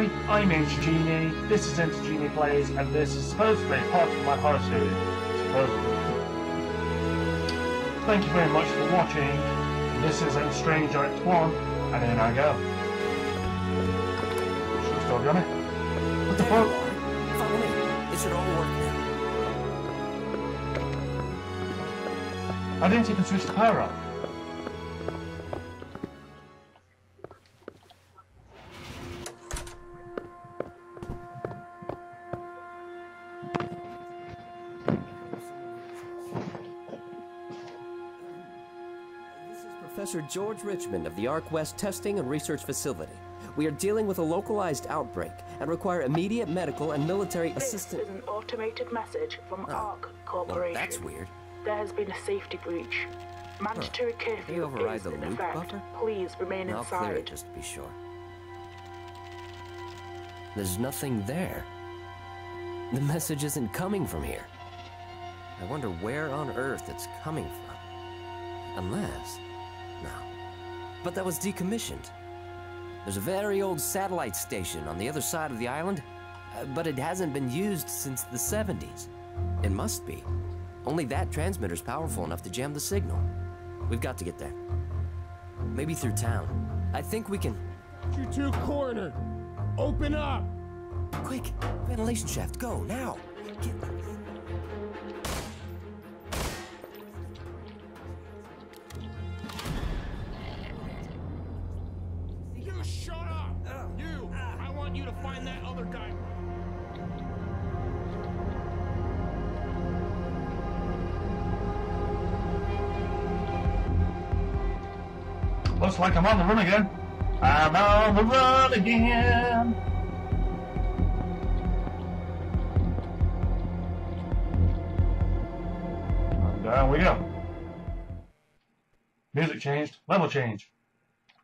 Hi, I'm Jini. This is Jini Plays, and this is supposedly part of my horror series. Supposedly. Thank you very much for watching. This is Strange Act 1, and in I go. Should still on it? What the fuck? Follow me. It should all work now. I didn't even switch the power on. Professor George Richmond of the Arc West Testing and Research Facility. We are dealing with a localized outbreak and require immediate medical and military This assistance. is an automated message from ah. Oh, ARC Well, Corporation. that's weird. There has been a safety breach. Mandatory curfew They override is the in loop effect. buffer? Please remain I'll clear it inside. just to be sure. There's nothing there. The message isn't coming from here. I wonder where on earth it's coming from. Unless. No. But that was decommissioned. There's a very old satellite station on the other side of the island, uh, but it hasn't been used since the 70s. It must be. Only that transmitter's powerful enough to jam the signal. We've got to get there. Maybe through town. I think we can. You two cornered. Open up. Quick! Ventilation shaft, go, now! Get... Looks like I'm on the run again. I'm on the run again. And down we go. Music changed, level change.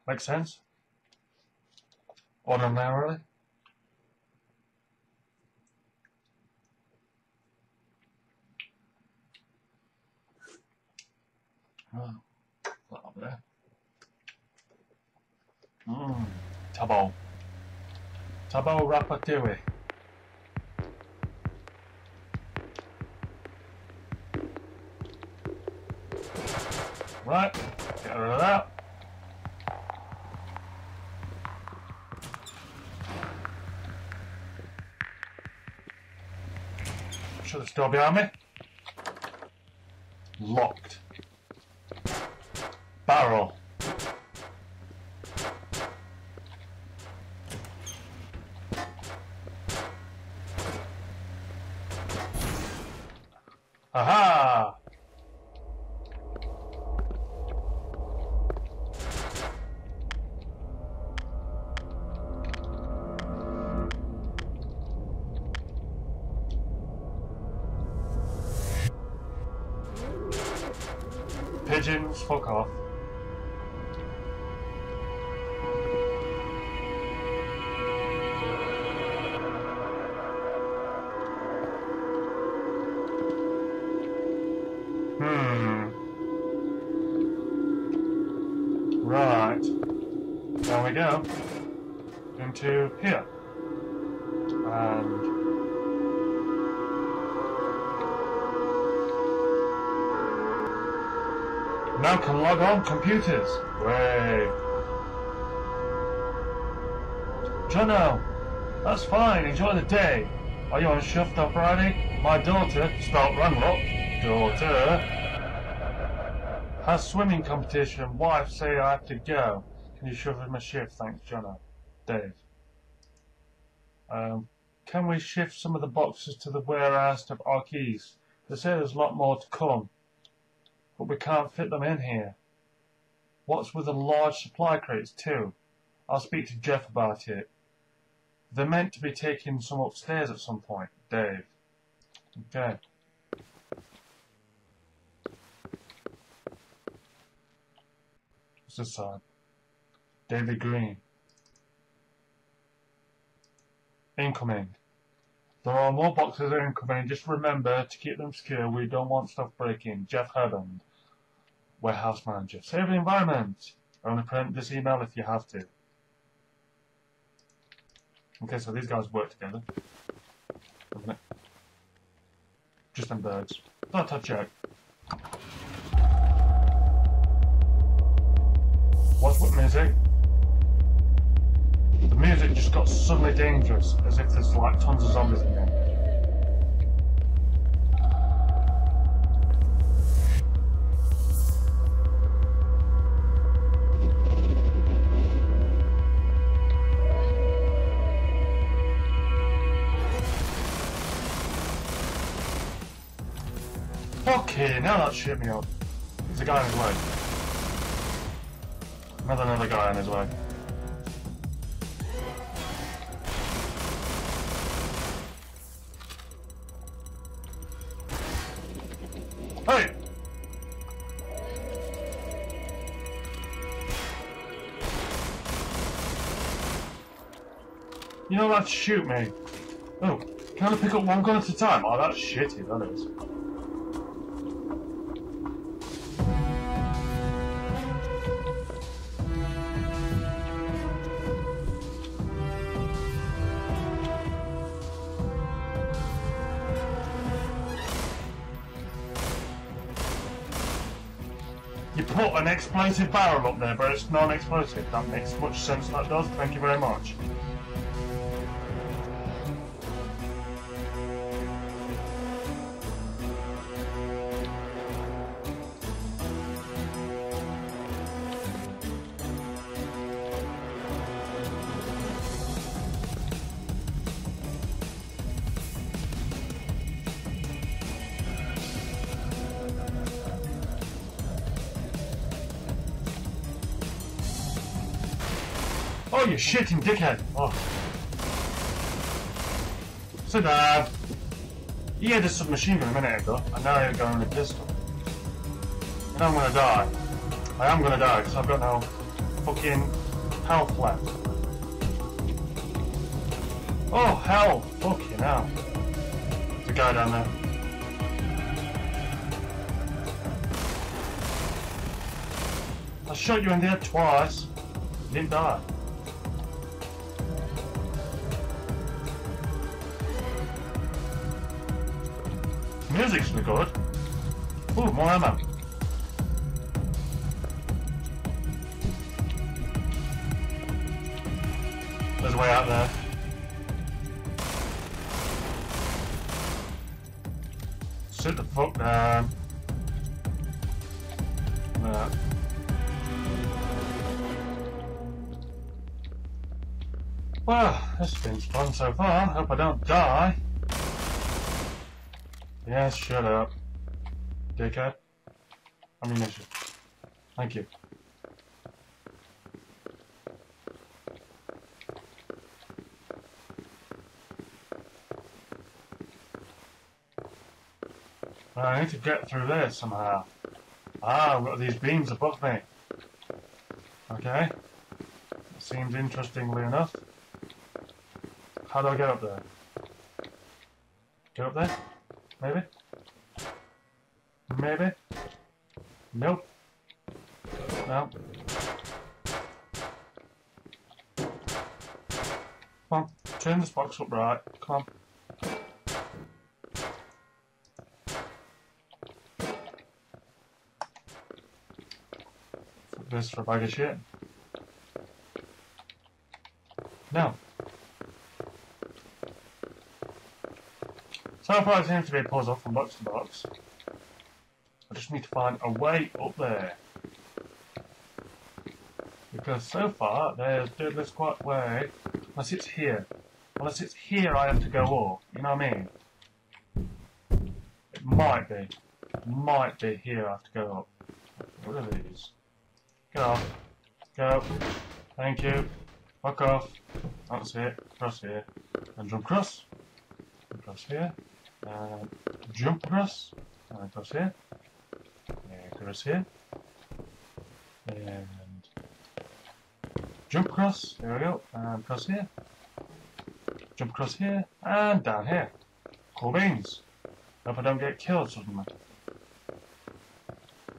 Makes sense. Ordinarily. Oh, that there. Mmm, Tabo. Tabo Rapatouille. Right, get rid of that. Should have still behind me. Pigeons, fuck off. Hmm. Right. There we go. Into here. And now can log on computers. Way. Jono, that's fine. Enjoy the day. Are you on shift on Friday? My daughter, start Runlock, daughter, has swimming competition. Wife say I have to go. Can you in my shift? Thanks, Jono. Dave. Um, can we shift some of the boxes to the warehouse to our keys? They say there's a lot more to come, but we can't fit them in here. What's with the large supply crates too? I'll speak to Jeff about it. They're meant to be taking some upstairs at some point, Dave. Okay. What's this side? David Green. Incoming. There are more boxes incoming. Just remember to keep them secure. We don't want stuff breaking. Jeff Herband, warehouse manager. Save the environment. Only print this email if you have to. Okay, so these guys work together. Just them birds. Thought I'd check. What's with music? The music just got suddenly dangerous, as if there's like tons of zombies in there. Okay, now that shit me up. There's a guy on his way. Another another guy on his way. Know shoot me. Oh, can I pick up one gun at a time? Oh, that's shitty, that is. You put an explosive barrel up there, but it's non-explosive. That makes much sense, that does. Thank you very much. Oh, you shitting dickhead! Oh. Sit down. You had a submachine gun a minute ago, and now going with a pistol. And I'm gonna die. I am gonna die, because I've got no fucking health left. Oh, hell! Fucking hell. There's a guy down there. I shot you in the head twice. You didn't die. Music's good. Ooh, more ammo. There's a way out there. Sit the fuck down. There. Well, this has been fun so far. Hope I don't die. Yes, shut up. Dickhead. Ammunition. Thank you. I need to get through there somehow. Ah, I've got these beams above me. Okay. That seems interestingly enough. How do I get up there? Get up there? Maybe? Maybe? Nope. No. Come on, turn this box up right. Come on. This for a bag of shit. No. So far it seems to be a puzzle from box to box. I just need to find a way up there. Because so far there's Diddler's quite way. Unless it's here. Unless it's here I have to go up. You know what I mean? It might be. Might be here I have to go up. What are these? Get off. Go. Thank you. Fuck off. That's it. Cross here. And jump across. cross here. Jump across. And across here. And. And jump across. There we go. And across here. Jump across here. And down here. Cool beans. Hope I don't get killed suddenly.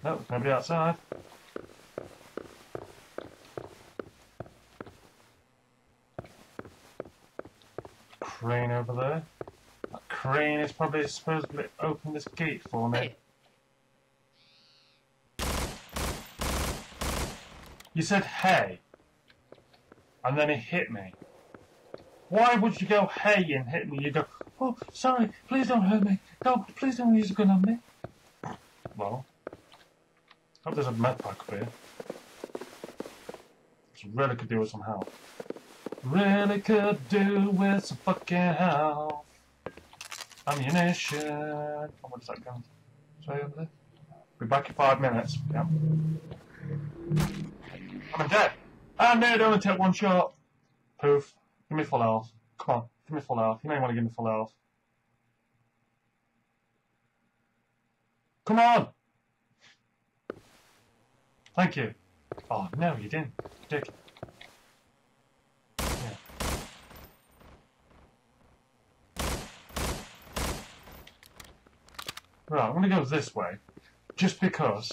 No, nobody outside. crane over there. Crane is probably supposed to open this gate for me. Hey. You said hey, and then it hit me. Why would you go hey and hit me? You go, oh, sorry, please don't hurt me. No, please don't use a gun on me. Well, hope there's a med pack up here. Really could do with some help. Really could do with some fucking help. Ammunition. Oh, what is that gun? Say over there? Be back in five minutes. Yep. I'm dead. And it only take one shot. Poof. Give me full health. Come on, give me full health. You you want to give me full health. Come on! Thank you. Oh, no, you didn't. Dick. Right, I'm going to go this way. Just because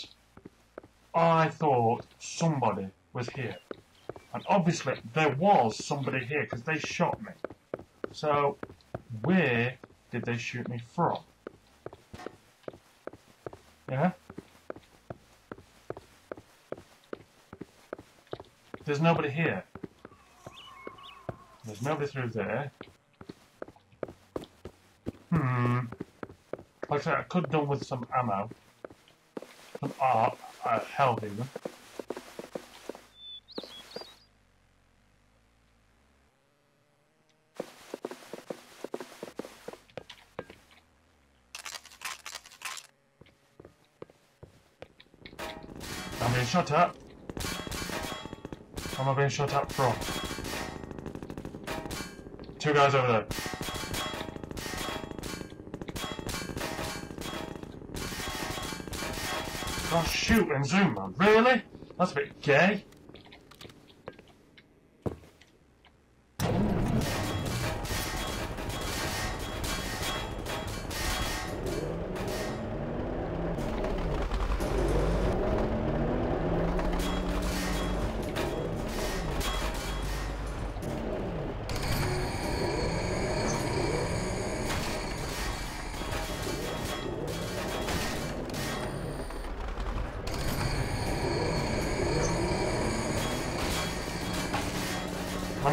I thought somebody was here. And obviously there was somebody here because they shot me. So where did they shoot me from? Yeah? There's nobody here. There's nobody through there. Like I said, I could have done with some ammo. Some art, uh, health even. I'm being shot at. Am I being shot at from? Two guys over there. Can't shoot and zoom, man. Really? That's a bit gay.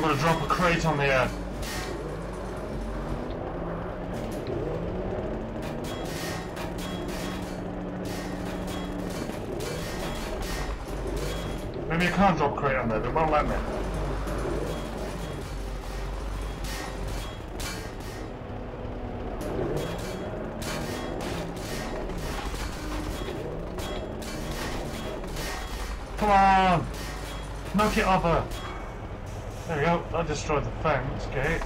I'm gonna drop a crate on the air. Maybe I can't drop a crate on there, they won't let me. Come on! Knock it over! There we go, I destroyed the fence gate.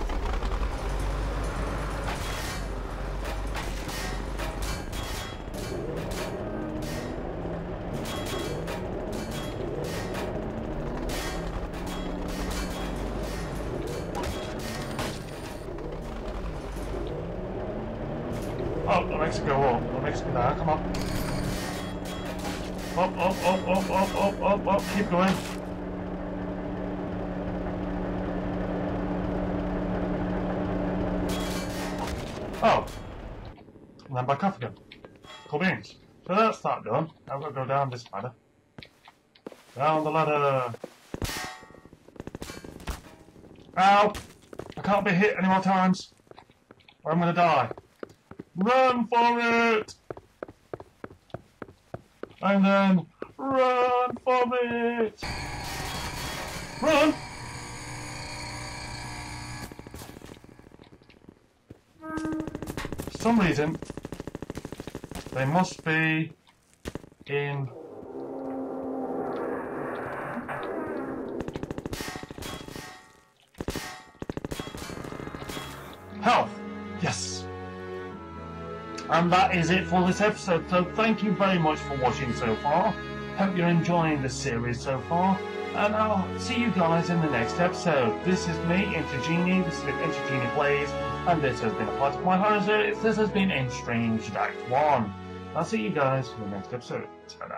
Oh, makes it go makes. Come on. Up, up, up, up, up, up, up. Keep going. Oh. And then back off again. Cool beans. So that's that done. I've got to go down this ladder. Down the ladder. Ow! I can't be hit any more times. Or I'm gonna die. Run for it! And then run for it! Run! For some reason, they must be in health. Yes. And that is it for this episode. So thank you very much for watching so far. Hope you're enjoying the series so far. And I'll see you guys in the next episode. This is me, EnchaJini. This has been EnchaJini Plays. And this has been a part of my horror series. This has been Estranged Act 1. I'll see you guys in the next episode. Ta-da.